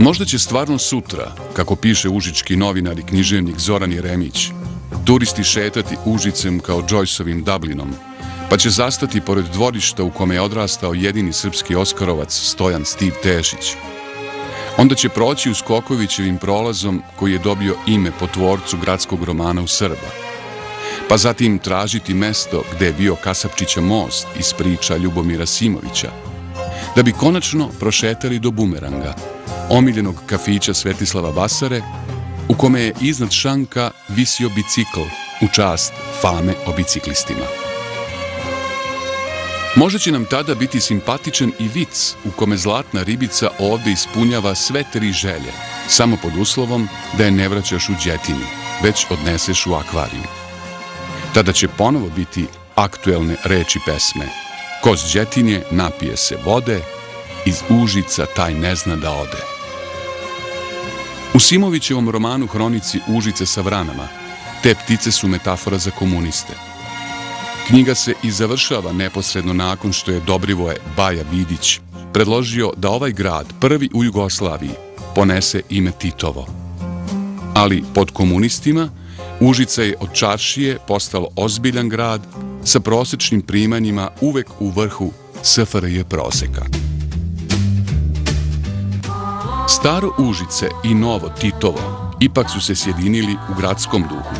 Možda će stvarno sutra, kako piše užički novinar i književnik Zoran Jeremić, turisti šetati Užicem kao Joyceovim Dublinom, pa će zastati pored dvorišta u kome je odrastao jedini srpski oskarovac Stojan Stiv Tešić. Onda će proći u Skokovićevim prolazom koji je dobio ime po tvorcu gradskog romana u Srba. Pa zatim tražiti mesto gde je bio Kasapčića most iz priča Ljubomira Simovića, da bi konačno prošetali do bumeranga, omiljenog kafića Svetislava Basare, u kome je iznad šanka visio bicikl u čast fame o biciklistima. Možda će nam tada biti simpatičan i vic u kome zlatna ribica ovde ispunjava sve tri želje, samo pod uslovom da je ne vraćaš u džetini, već odneseš u akvariju. Tada će ponovo biti aktuelne reči pesme. Koz džetinje napije se vode, iz Užica taj ne zna da ode. U Simovićevom romanu Hronici Užice sa vranama, te ptice su metafora za komuniste – Knjiga se i završava neposredno nakon što je Dobrivoje Baja Vidić predložio da ovaj grad, prvi u Jugoslaviji, ponese ime Titovo. Ali pod komunistima Užica je od Čaršije postalo ozbiljan grad sa prosečnim primanjima uvek u vrhu SFRJ proseka. Staro Užice i novo Titovo ipak su se sjedinili u gradskom duhu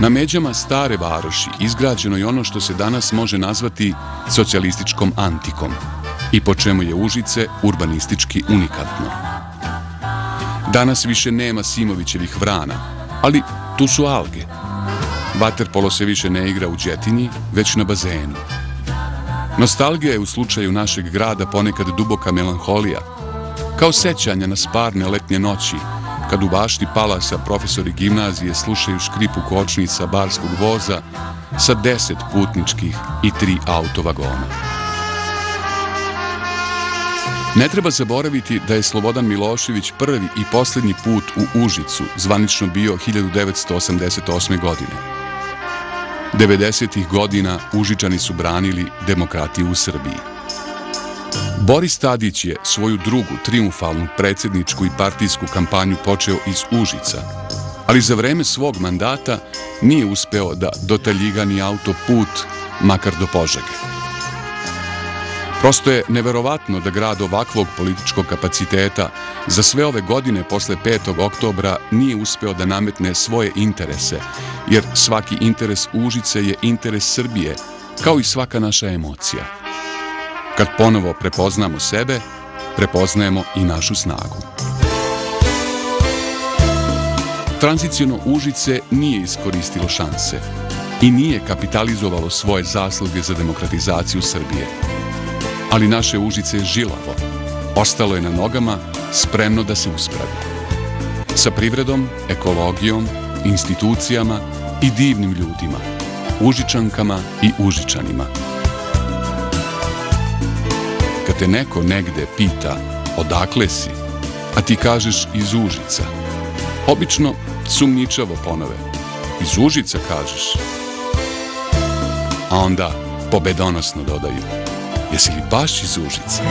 Na međama stare varoši izgrađeno je ono što se danas može nazvati socijalističkom antikom i po čemu je Užice urbanistički unikatno. Danas više nema Simovićevih vrana, ali tu su alge. Vaterpolo se više ne igra u džetinji, već na bazenu. Nostalgija je u slučaju našeg grada ponekad duboka melanholija, kao sećanja na sparne letnje noći, kad u bašti palasa profesori gimnazije slušaju škripu kočnica barskog voza sa deset putničkih i tri autovagona. Ne treba zaboraviti da je Slobodan Milošević prvi i posljednji put u Užicu zvanično bio 1988. godine. 90. godina Užičani su branili demokratiju u Srbiji. Boris Tadić je svoju drugu triumfalnu predsjedničku i partijsku kampanju počeo iz Užica, ali za vreme svog mandata nije uspeo da dotaljigani autoput makar do Požege. Prosto je neverovatno da grad ovakvog političkog kapaciteta za sve ove godine posle 5. oktobra nije uspeo da nametne svoje interese, jer svaki interes Užice je interes Srbije, kao i svaka naša emocija. Kad ponovo prepoznamo sebe, prepoznajemo i našu snagu. Tranzicijono Užice nije iskoristilo šanse i nije kapitalizovalo svoje zasluge za demokratizaciju Srbije. Ali naše Užice je žilavo, ostalo je na nogama, spremno da se uspravi. Sa privredom, ekologijom, institucijama i divnim ljudima, Užičankama i Užičanima te neko negde pita odakle si, a ti kažeš iz Užica, obično sumničavo ponove. Iz Užica kažeš. A onda pobedonosno dodaju. Jesi li baš iz Užica?